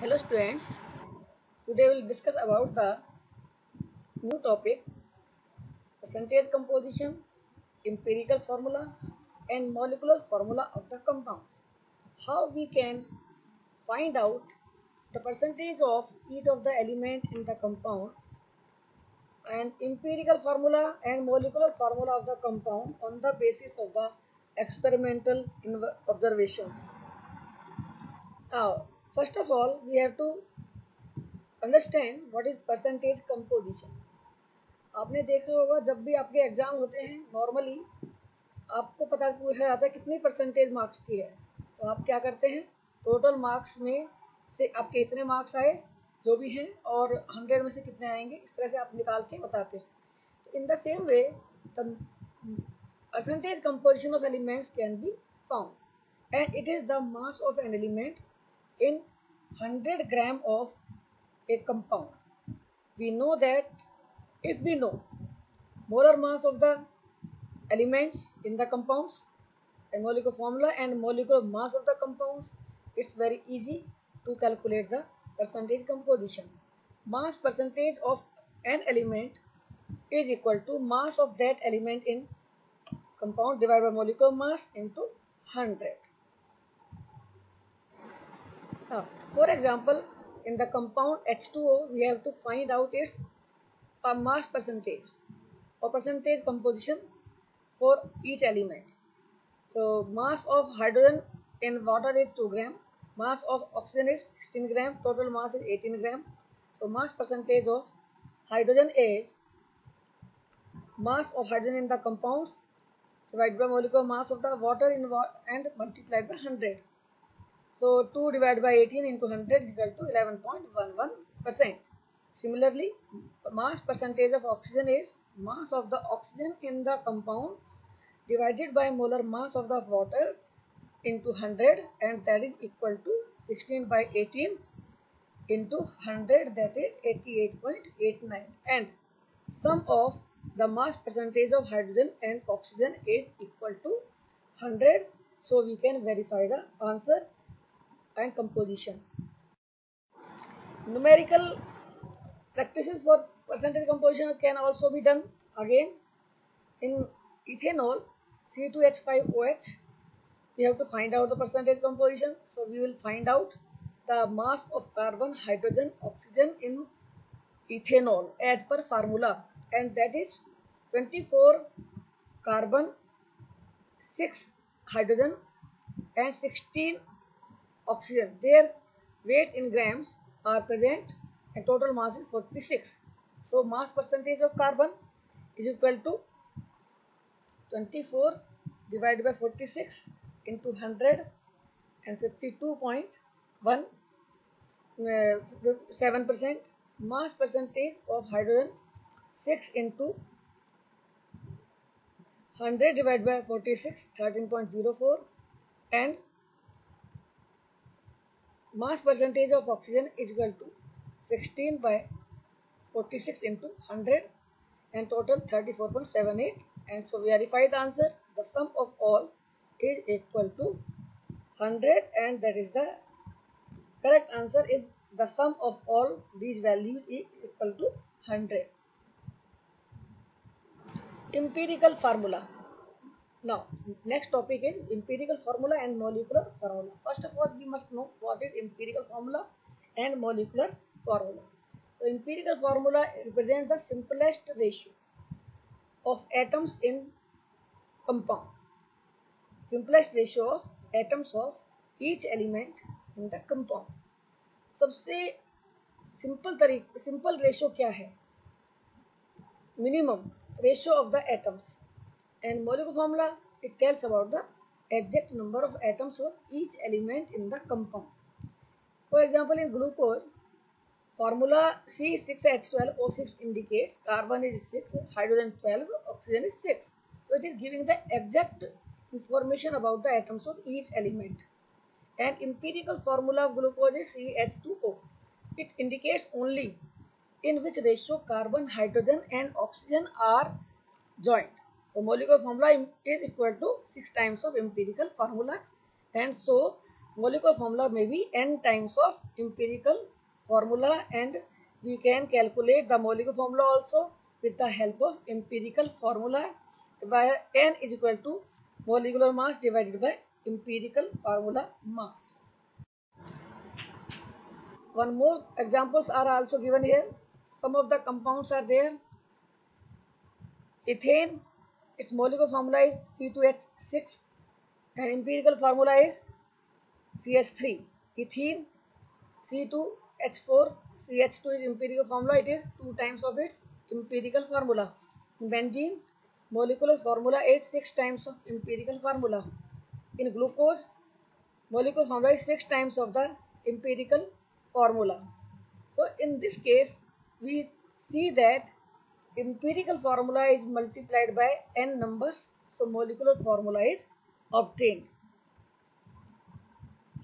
Hello students, today we will discuss about the new topic percentage composition, empirical formula and molecular formula of the compounds. How we can find out the percentage of each of the element in the compound and empirical formula and molecular formula of the compound on the basis of the experimental observations. Now, first of all, we have to understand what is percentage composition. आपने देखा होगा जब भी आपके exam होते हैं normally आपको पता पूछा जाता है कितनी परसेंटेज मार्क्स की है तो आप क्या करते हैं टोटल मार्क्स में से आपके इतने मार्क्स आए जो भी हैं और हंड्रेड में से कितने आएँगे इस तरह से आप निकाल के बताते हैं तो in the same way the percentage composition of elements can be found and it is the mass of an element in 100 gram of a compound we know that if we know molar mass of the elements in the compounds a molecular formula and molecular mass of the compounds it's very easy to calculate the percentage composition mass percentage of an element is equal to mass of that element in compound divided by molecular mass into 100. For example, in the compound H2O, we have to find out its uh, mass percentage or percentage composition for each element. So, mass of hydrogen in water is 2 gram, mass of oxygen is 16 gram, total mass is 18 gram. So, mass percentage of hydrogen is mass of hydrogen in the compounds divided by molecular mass of the water in wa and multiplied by 100. So 2 divided by 18 into 100 is equal to 11.11 percent. Similarly, mass percentage of oxygen is mass of the oxygen in the compound divided by molar mass of the water into 100 and that is equal to 16 by 18 into 100 that is 88.89 and sum of the mass percentage of hydrogen and oxygen is equal to 100 so we can verify the answer and composition. Numerical practices for percentage composition can also be done. Again in ethanol C2H5OH we have to find out the percentage composition. So we will find out the mass of carbon hydrogen oxygen in ethanol as per formula. And that is 24 carbon 6 hydrogen and 16 oxygen. Their weights in grams are present and total mass is 46 so mass percentage of carbon is equal to 24 divided by 46 into 100 and 52.1 uh, 7 percent. Mass percentage of hydrogen 6 into 100 divided by 46 13.04 and mass percentage of oxygen is equal to 16 by 46 into 100 and total 34.78 and so verify the answer. The sum of all is equal to 100 and that is the correct answer. If the sum of all these values is equal to 100 empirical formula now next topic is empirical formula and molecular formula first of all we must know what is empirical formula and molecular formula so empirical formula represents the simplest ratio of atoms in compound simplest ratio of atoms of each element in the compound सबसे simple तरीके simple ratio क्या है minimum ratio of the atoms and molecular formula it tells about the exact number of atoms of each element in the compound. For example in glucose formula C6H12O6 indicates carbon is 6 hydrogen 12 oxygen is 6 so it is giving the exact information about the atoms of each element. And empirical formula of glucose is CH2O it indicates only in which ratio carbon, hydrogen and oxygen are joined. So molecular formula is equal to 6 times of empirical formula and so molecular formula may be n times of empirical formula and we can calculate the molecular formula also with the help of empirical formula where n is equal to molecular mass divided by empirical formula mass. One more examples are also given here. Some of the compounds are there. Ethane, its molecular formula is C2H6 and empirical formula is CH3. Ethene, C2H4, CH2 is empirical formula, it is 2 times of its empirical formula. Benzene, molecular formula is 6 times of empirical formula. In glucose, molecular formula is 6 times of the empirical formula. So in this case, we see that empirical formula is multiplied by n numbers. So molecular formula is obtained.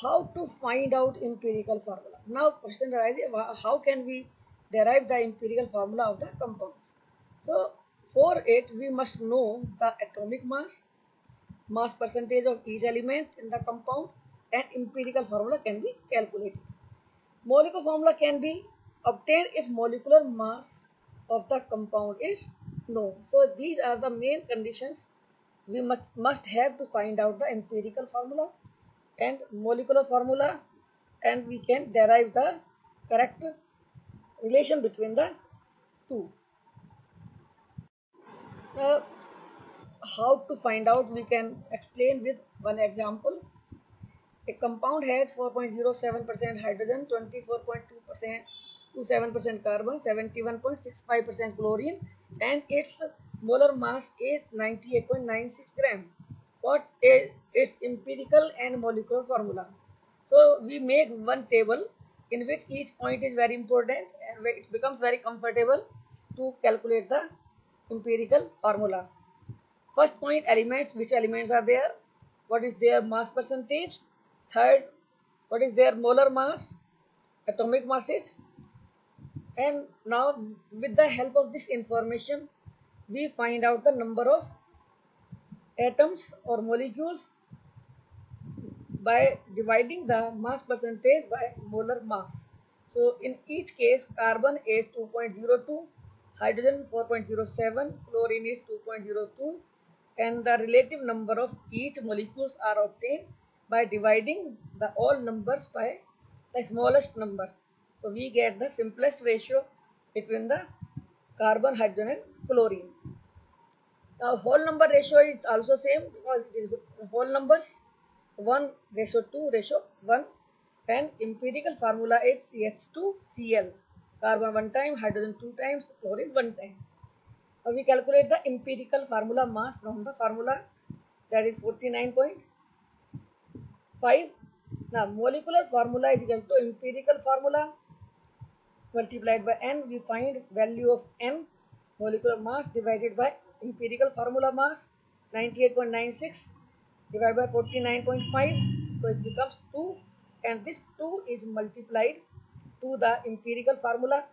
How to find out empirical formula? Now question arises, how can we derive the empirical formula of the compounds? So for it, we must know the atomic mass, mass percentage of each element in the compound and empirical formula can be calculated. Molecular formula can be obtained if molecular mass of the compound is known. So these are the main conditions we must, must have to find out the empirical formula and molecular formula and we can derive the correct relation between the two. Now, how to find out we can explain with one example. A compound has 4.07% hydrogen, 24.2% 27% carbon, 71.65% chlorine and its molar mass is 98.96 gram. What is its empirical and molecular formula? So we make one table in which each point is very important and it becomes very comfortable to calculate the empirical formula. First point elements, which elements are there, what is their mass percentage, third, what is their molar mass, atomic masses, and now with the help of this information we find out the number of atoms or molecules by dividing the mass percentage by molar mass. So in each case carbon is 2.02, hydrogen 4.07, chlorine is 2.02 and the relative number of each molecules are obtained by dividing the all numbers by the smallest number. So we get the simplest ratio between the carbon, hydrogen and chlorine. Now whole number ratio is also same because it is whole numbers 1 ratio 2 ratio 1 and empirical formula is CH2Cl carbon 1 time hydrogen 2 times chlorine 1 time. Now we calculate the empirical formula mass from the formula that is 49.5. Now molecular formula is equal to empirical formula multiplied by n we find value of n molecular mass divided by empirical formula mass 98.96 divided by 49.5 so it becomes 2 and this 2 is multiplied to the empirical formula.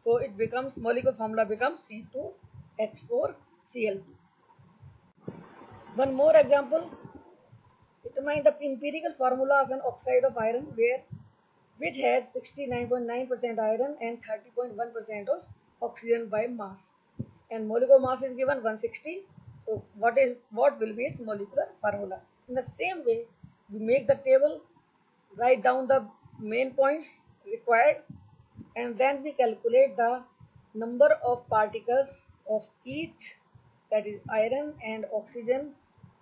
So it becomes molecular formula becomes C2H4Cl2 one more example. Determine the empirical formula of an oxide of iron where which has 69.9% iron and 30.1% of oxygen by mass. And molecular mass is given 160. So what is what will be its molecular formula? In the same way, we make the table, write down the main points required, and then we calculate the number of particles of each that is iron and oxygen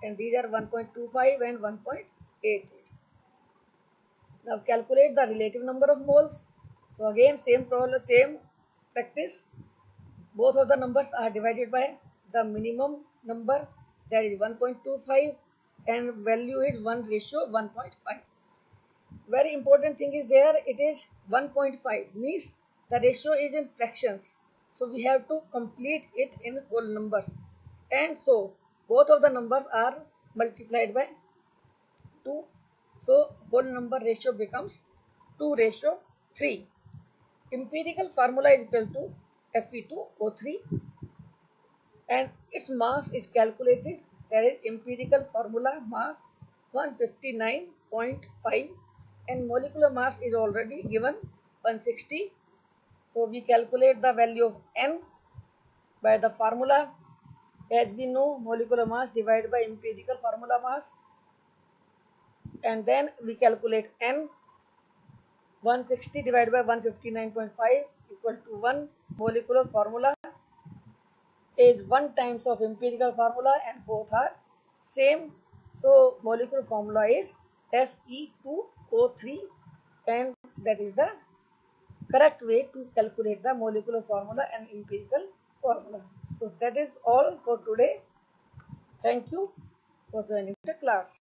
and these are 1.25 and 1.88 now calculate the relative number of moles. So again same problem, same practice. Both of the numbers are divided by the minimum number that is 1.25 and value is 1 ratio 1.5. Very important thing is there it is 1.5 means the ratio is in fractions. So we have to complete it in whole numbers. And so both of the numbers are multiplied by 2 so whole number ratio becomes 2 ratio 3. Empirical formula is equal to Fe2O3 and its mass is calculated. That is empirical formula mass 159.5 and molecular mass is already given 160 so we calculate the value of n by the formula. As we know molecular mass divided by empirical formula mass and then we calculate n 160 divided by 159.5 equal to 1 molecular formula is 1 times of empirical formula and both are same so molecular formula is Fe2O3 and that is the correct way to calculate the molecular formula and empirical formula. So that is all for today. Thank you for joining the class.